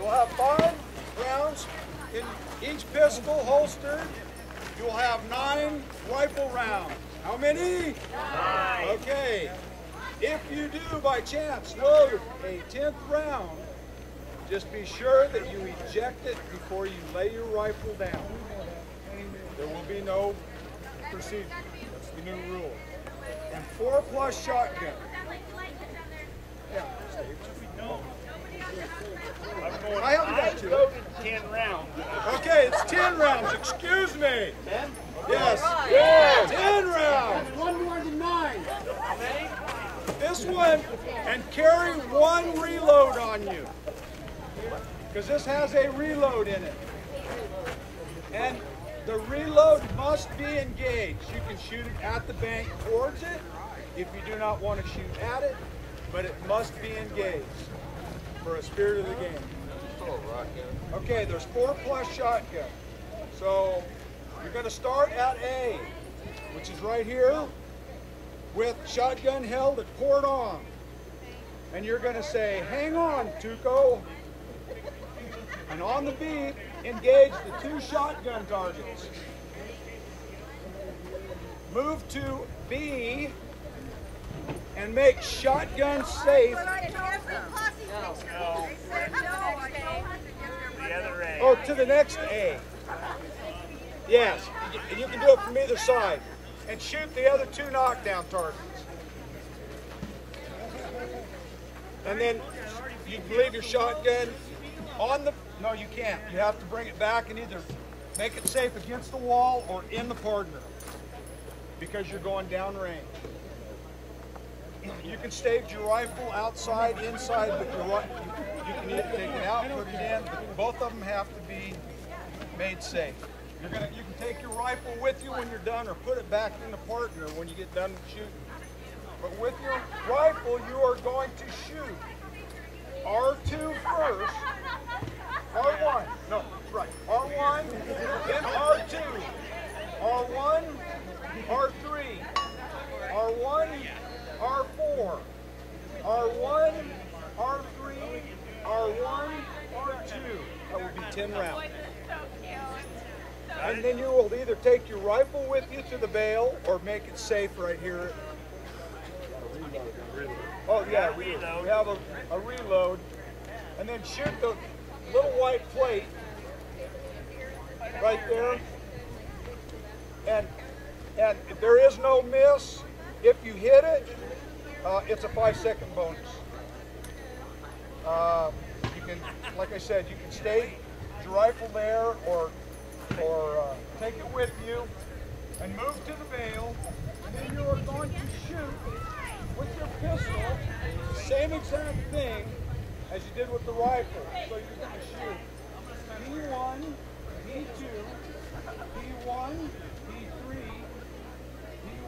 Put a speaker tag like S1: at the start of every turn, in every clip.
S1: You'll have five rounds in each pistol holster. You'll have nine rifle rounds. How many?
S2: Nine.
S1: Okay. If you do by chance load a 10th round, just be sure that you eject it before you lay your rifle down. There will be no procedure. That's the new rule. And four plus shotgun. Yeah,
S2: Going,
S1: I
S2: I loaded 10 rounds.
S1: Okay, it's 10 rounds. Excuse me.
S2: 10?
S1: Yes. Yeah, 10 rounds.
S3: One more than nine.
S2: How?
S1: This one, and carry one reload on you. Because this has a reload in it. And the reload must be engaged. You can shoot it at the bank towards it if you do not want to shoot at it, but it must be engaged for a spirit of the game. Okay, there's four plus shotgun. So you're going to start at A, which is right here, with shotgun held at port on. And you're going to say, hang on, Tuco. And on the beat, engage the two shotgun targets. Move to B and make shotgun safe.
S2: The other A.
S1: Oh, to the next A. Yes, and you can do it from either side. And shoot the other two knockdown targets. And then you can leave your shotgun on the, no you can't. You have to bring it back and either make it safe against the wall or in the partner because you're going downrange. You can stage your rifle outside, inside, but your, you, can either take it out, put it in, but both of them have to be made safe. You're gonna, you can take your rifle with you when you're done or put it back in the partner when you get done shooting. But with your rifle, you are going to shoot R2 first, R1, no, right, R1, then R2, R1, R3, R1, R4, R1, R3, R1, R2. That would be 10 rounds. And then you will either take your rifle with you to the bale or make it safe right here. Oh yeah, we, we have a, a reload. And then shoot the little white plate right there. And and if there is no miss, if you hit it, uh, it's a five second bonus. Uh, you can, like I said, you can stay your rifle there or or uh, take it with you and move to the bale. And then you are going to shoot with your pistol same exact thing as you did with the rifle. So you're going to shoot P1, P2, P1, P3,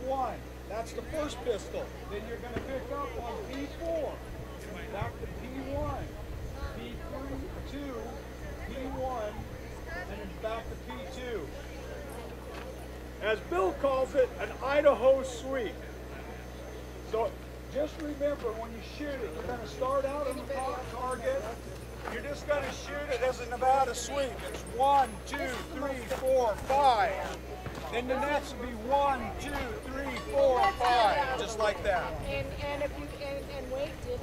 S1: P1. That's the first pistol. Then you're going to pick up on P4, back to P1, P3, 2, P1, and then back to P2. As Bill calls it, an Idaho sweep. So just remember when you shoot it, you're going to start out on the top target. You're just going to shoot it as a Nevada sweep. It's one, two, three, four, five. Then the next will be one, two, three, four, five, just like that.
S4: And, and if you, and, and wait, did